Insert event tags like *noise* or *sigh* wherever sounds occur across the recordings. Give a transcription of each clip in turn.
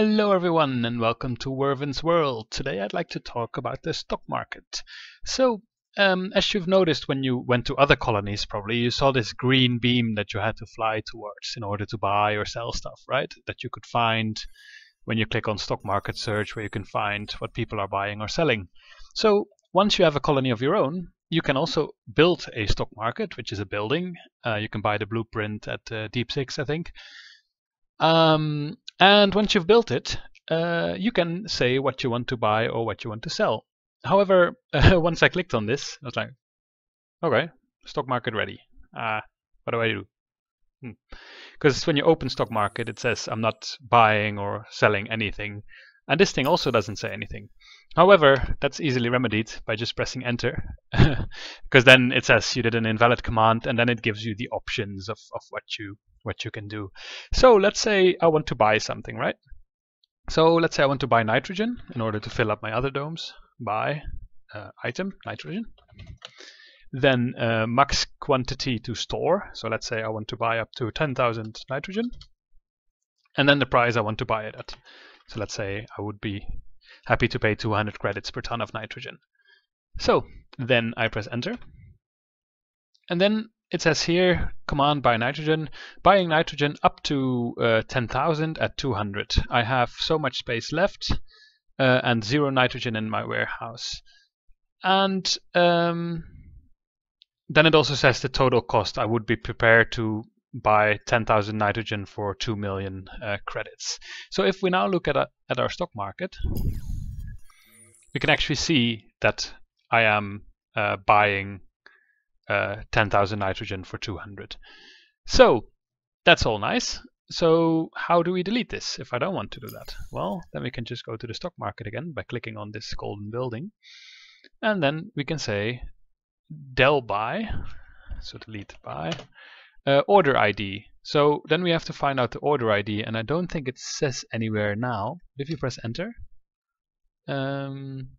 Hello everyone and welcome to Waervyn's World. Today I'd like to talk about the stock market. So, um, as you've noticed when you went to other colonies probably, you saw this green beam that you had to fly towards in order to buy or sell stuff, right? That you could find when you click on stock market search where you can find what people are buying or selling. So, once you have a colony of your own, you can also build a stock market, which is a building. Uh, you can buy the blueprint at uh, Deep Six, I think. Um, and once you've built it, uh, you can say what you want to buy or what you want to sell. However, uh, *laughs* once I clicked on this, I was like, okay, stock market ready. Uh, what do I do? Because hmm. when you open stock market, it says I'm not buying or selling anything. And this thing also doesn't say anything. However, that's easily remedied by just pressing enter. *laughs* because then it says you did an invalid command and then it gives you the options of, of what you what you can do. So let's say I want to buy something, right? So let's say I want to buy nitrogen in order to fill up my other domes. Buy uh, item, nitrogen. Then uh, max quantity to store. So let's say I want to buy up to 10,000 nitrogen. And then the price I want to buy it at. So let's say I would be happy to pay 200 credits per ton of nitrogen. So then I press enter. And then it says here, command buy nitrogen, buying nitrogen up to uh, 10,000 at 200. I have so much space left uh, and zero nitrogen in my warehouse. And um, then it also says the total cost. I would be prepared to buy 10,000 nitrogen for 2 million uh, credits. So if we now look at, a, at our stock market, we can actually see that I am uh, buying uh, 10,000 nitrogen for 200. So that's all nice. So how do we delete this if I don't want to do that? Well, then we can just go to the stock market again by clicking on this golden building. And then we can say del buy, so delete buy, uh, order ID. So then we have to find out the order ID, and I don't think it says anywhere now. But if you press enter, um,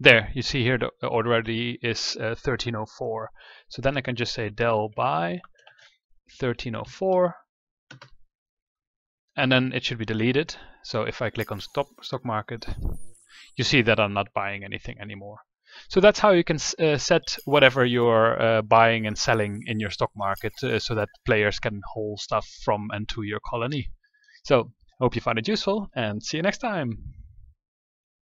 there, you see here the order ID is uh, 1304. So then I can just say del buy 1304 and then it should be deleted. So if I click on stop stock market, you see that I'm not buying anything anymore. So that's how you can uh, set whatever you're uh, buying and selling in your stock market uh, so that players can haul stuff from and to your colony. So hope you find it useful and see you next time.